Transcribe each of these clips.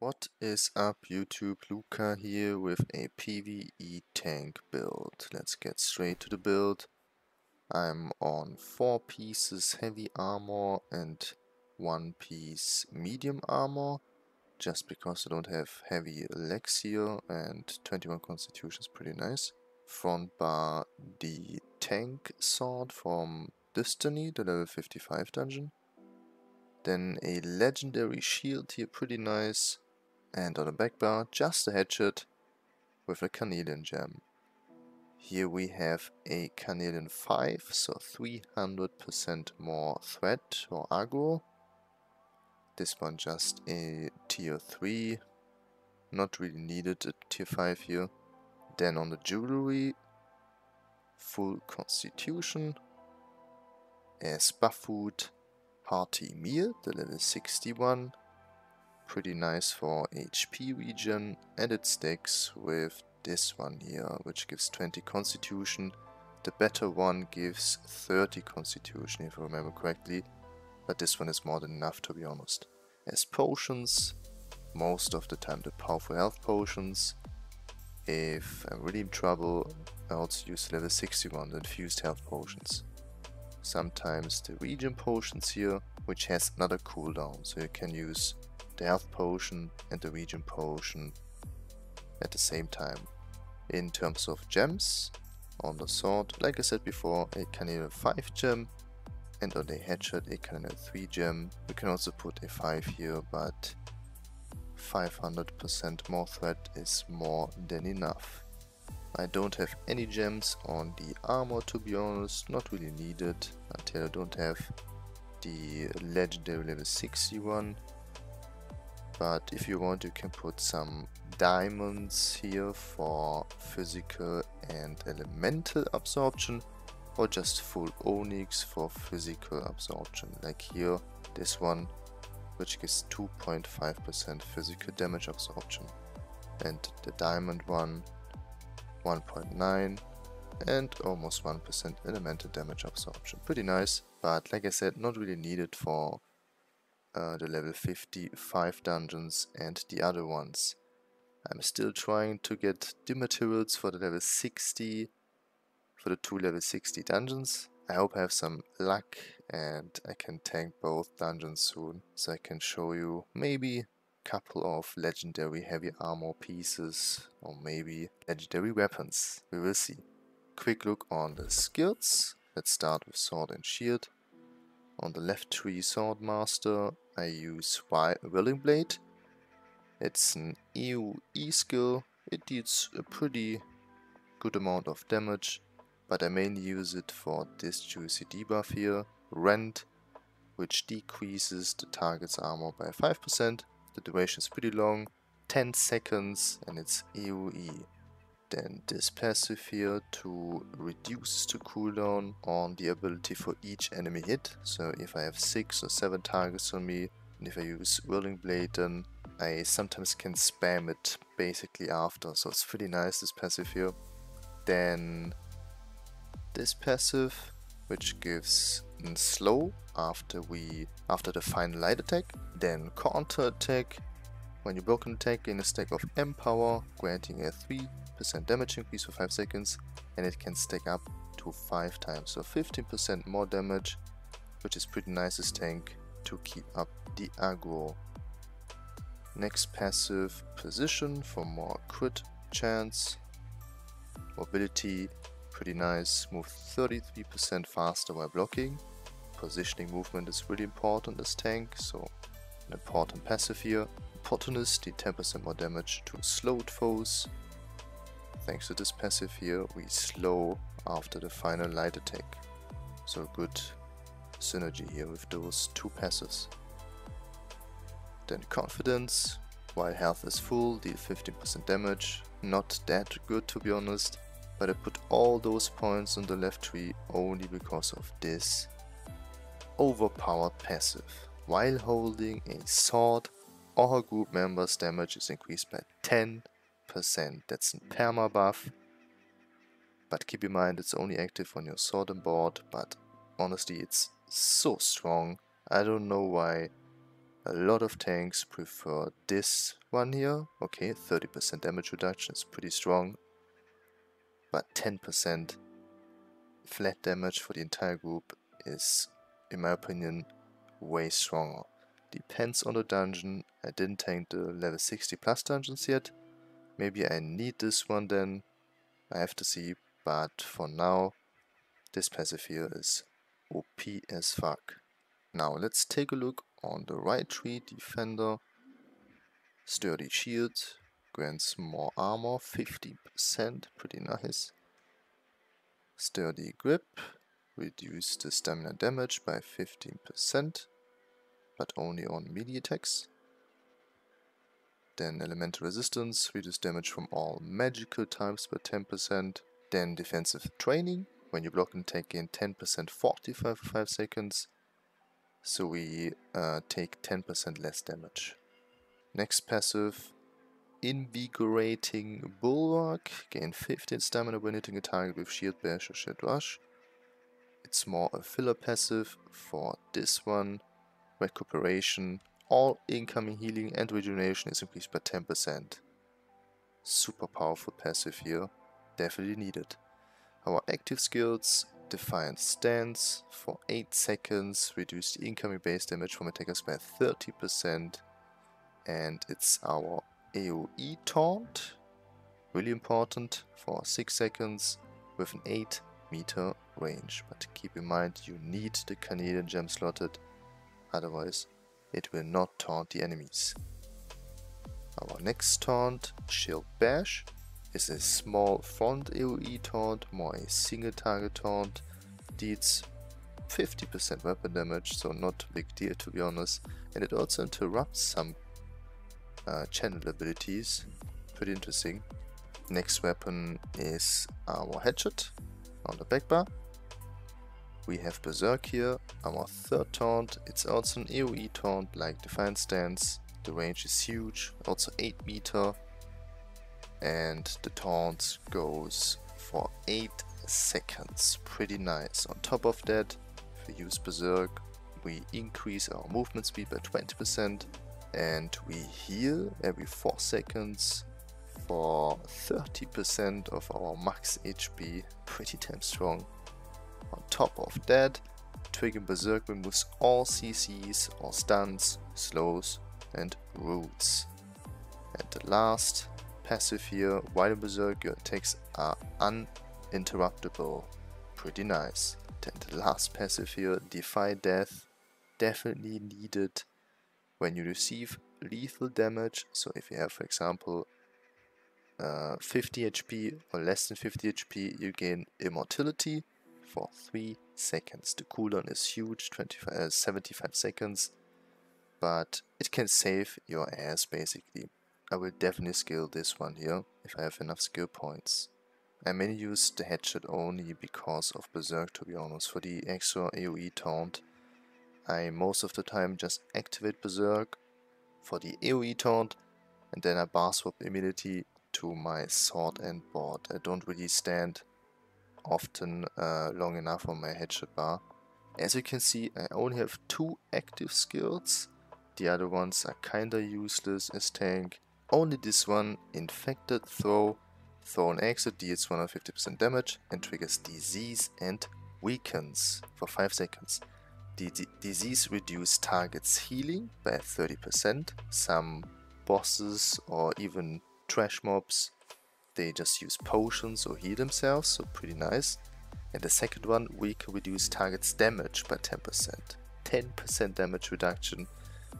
What is up YouTube, Luca here with a PvE tank build. Let's get straight to the build. I'm on 4 pieces heavy armor and 1 piece medium armor. Just because I don't have heavy here and 21 constitution is pretty nice. Front bar the tank sword from Dynasty, the level 55 dungeon. Then a legendary shield here, pretty nice and on the back bar just a hatchet with a carnelian gem. Here we have a carnelian 5, so 300% more threat or aggro. This one just a tier 3, not really needed a tier 5 here. Then on the jewelry, full constitution, as buff food, hearty meal, the level 61, pretty nice for HP regen and it sticks with this one here which gives 20 constitution. The better one gives 30 constitution if I remember correctly but this one is more than enough to be honest. As potions, most of the time the powerful health potions. If I'm really in trouble I also use level 61 the infused health potions. Sometimes the regen potions here which has another cooldown so you can use the health potion and the regen potion at the same time. In terms of gems, on the sword, like I said before, it a Carnelian 5 gem, and on the hatchet a Carnelian 3 gem. We can also put a 5 here, but 500% more threat is more than enough. I don't have any gems on the armor to be honest, not really needed until I don't have the legendary level 61 but if you want you can put some diamonds here for physical and elemental absorption or just full onyx for physical absorption like here this one which gives 2.5% physical damage absorption and the diamond one 1.9 and almost 1% elemental damage absorption. Pretty nice, but like I said, not really needed for uh, the level 55 dungeons and the other ones. I'm still trying to get the materials for the level 60, for the two level 60 dungeons. I hope I have some luck and I can tank both dungeons soon, so I can show you maybe couple of legendary heavy armor pieces or maybe legendary weapons. We will see. Quick look on the skills. Let's start with sword and shield. On the left tree sword master I use Whirling Blade. It's an AoE skill. It deals a pretty good amount of damage, but I mainly use it for this juicy debuff here, Rend, which decreases the target's armor by 5%. The duration is pretty long, 10 seconds, and it's AoE. Then this passive here to reduce the cooldown on the ability for each enemy hit. So if I have 6 or 7 targets on me, and if I use Whirling Blade then I sometimes can spam it basically after. So it's pretty nice this passive here. Then this passive which gives slow after we after the final light attack. Then counter attack when you block an attack in a stack of Empower, granting a 3 10% damage increase for 5 seconds and it can stack up to 5 times, so 15% more damage, which is pretty nice as tank to keep up the aggro. Next passive, position for more crit chance. Mobility, pretty nice, move 33% faster while blocking. Positioning movement is really important as tank, so an important passive here. Opportunist, the 10% more damage to slowed foes, Thanks to this passive here, we slow after the final light attack. So good synergy here with those two passives. Then confidence, while health is full, deal 15% damage. Not that good to be honest, but I put all those points on the left tree only because of this overpowered passive. While holding a sword, all group members damage is increased by 10 percent That's a perma buff. But keep in mind it's only active on your sword and board, but honestly it's so strong. I don't know why A lot of tanks prefer this one here. Okay, 30% damage reduction is pretty strong. But 10% flat damage for the entire group is, in my opinion, way stronger. Depends on the dungeon. I didn't tank the level 60 plus dungeons yet. Maybe I need this one then. I have to see. But for now, this passive here is OP as fuck. Now let's take a look on the right tree, Defender, Sturdy Shield, grants more armor, 50%, pretty nice. Sturdy Grip, reduce the stamina damage by 15%, but only on melee attacks. Then Elemental Resistance, reduce damage from all magical types by 10%. Then Defensive Training, when you block and take in 10% Fortify for 5 seconds. So we uh, take 10% less damage. Next passive, Invigorating Bulwark. Gain 15 stamina when hitting a target with Shield Bash or Shield Rush. It's more a filler passive for this one. Recuperation. All incoming healing and regeneration is increased by 10%. Super powerful passive here. Definitely needed. Our active skills Defiant Stance for 8 seconds, reduce incoming base damage from attackers by 30%, and it's our AoE Taunt, really important, for 6 seconds with an 8 meter range. But keep in mind, you need the Carnelian gem slotted, otherwise it will not taunt the enemies. Our next taunt, Shield Bash, is a small front AoE taunt, more a single target taunt, deals 50% weapon damage, so not a big deal to be honest, and it also interrupts some uh, channel abilities, pretty interesting. Next weapon is our hatchet on the back bar. We have Berserk here, our third taunt, it's also an AoE taunt like Defiant Stance, the range is huge, also 8 meter, and the taunt goes for 8 seconds. Pretty nice. On top of that, if we use Berserk, we increase our movement speed by 20% and we heal every 4 seconds for 30% of our max HP. Pretty damn strong. On top of that, Twig and Berserk removes all CCs, all stuns, slows and roots. And the last passive here, while Berserk, your attacks are uninterruptible. Pretty nice. Then the last passive here, Defy Death, definitely needed when you receive lethal damage. So if you have, for example, uh, 50 HP or less than 50 HP, you gain Immortality for 3 seconds. The cooldown is huge, 25, uh, 75 seconds, but it can save your ass basically. I will definitely skill this one here, if I have enough skill points. I mainly use the hatchet only because of Berserk to be honest. For the extra AoE taunt, I most of the time just activate Berserk for the AoE taunt and then I bar swap immunity to my sword and board. I don't really stand often uh, long enough on my hatchet bar. As you can see, I only have two active skills. The other ones are kinda useless as tank only this one, Infected Throw, Thrown exit deals 150% damage and triggers Disease and Weakens for 5 seconds. The disease reduces target's healing by 30%. Some bosses or even trash mobs, they just use potions or heal themselves, so pretty nice. And the second one, we can reduce target's damage by 10%. 10% damage reduction,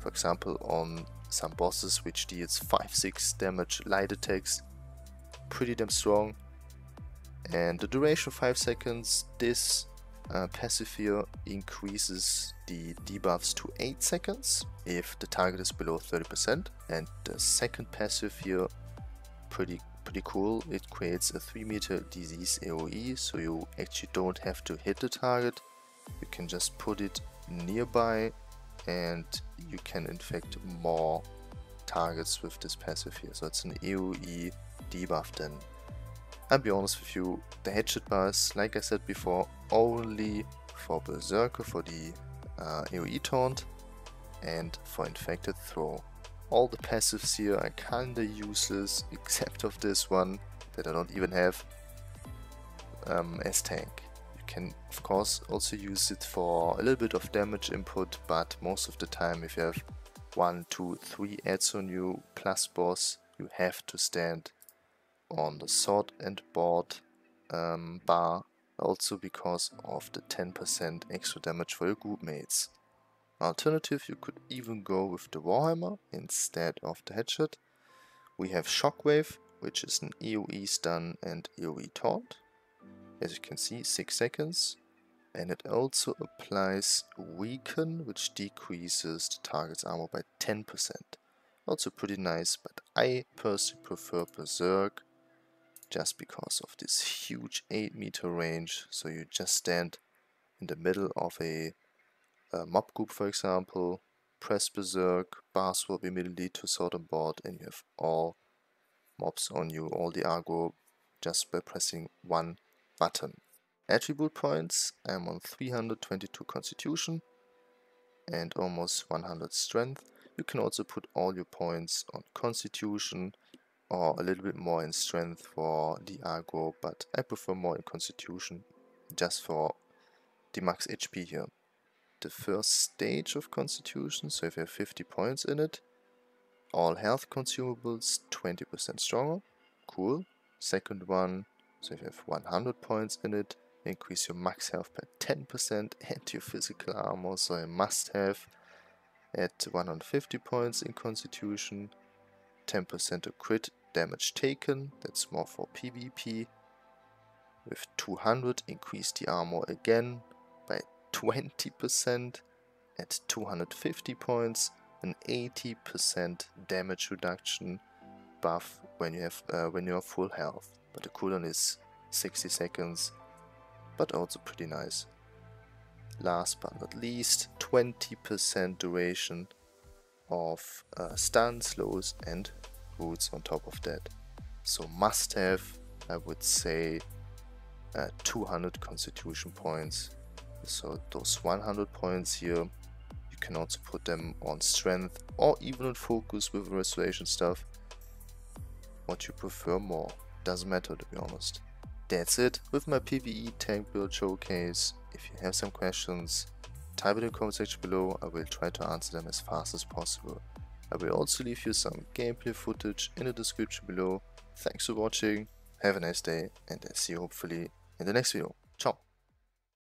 for example, on some bosses which deals 5-6 damage light attacks, pretty damn strong. And the duration 5 seconds, this uh, passive here increases the debuffs to 8 seconds if the target is below 30%. And the second passive here, pretty pretty cool, it creates a 3 meter disease AoE, so you actually don't have to hit the target, you can just put it nearby and you can infect more targets with this passive here. So it's an AoE debuff then. I'll be honest with you, the hatchet bars, like I said before, only for Berserker, for the uh, AoE taunt. and for infected throw. All the passives here are kinda useless except of this one that I don't even have um, as tank. You can of course also use it for a little bit of damage input but most of the time if you have 1, 2, 3 adds on you plus boss you have to stand on the sword and board um, bar also because of the 10% extra damage for your group mates. Alternative, you could even go with the Warhammer instead of the hatchet. We have Shockwave, which is an AoE stun and AoE taunt. As you can see, 6 seconds. And it also applies Weaken, which decreases the target's armor by 10%. Also pretty nice, but I personally prefer Berserk just because of this huge 8 meter range. So you just stand in the middle of a, a mob group, for example, press Berserk, bar swap immediately to sword and board, and you have all mobs on you, all the aggro, just by pressing one button. Attribute points, I'm on 322 constitution and almost 100 strength. You can also put all your points on constitution or a little bit more in strength for the aggro, but I prefer more in constitution just for the max HP here. The first stage of constitution, so if you have 50 points in it, all health consumables 20% stronger, cool. Second one, so if you have 100 points in it, increase your max health by 10% and your physical armor, so a must have at 150 points in constitution, 10% of crit damage taken, that's more for PvP. With 200 increase the armor again by 20% at 250 points, an 80% damage reduction buff when you have uh, when you are full health. But the cooldown is 60 seconds, but also pretty nice. Last but not least, 20% duration of uh, stun, slows and roots on top of that. So must have, I would say, uh, 200 constitution points. So those 100 points here, you can also put them on strength or even on focus with restoration stuff. What you prefer more, doesn't matter to be honest. That's it with my PvE tank build showcase. If you have some questions, type it in the comment section below, I will try to answer them as fast as possible. I will also leave you some gameplay footage in the description below. Thanks for watching, have a nice day and I see you hopefully in the next video. Ciao!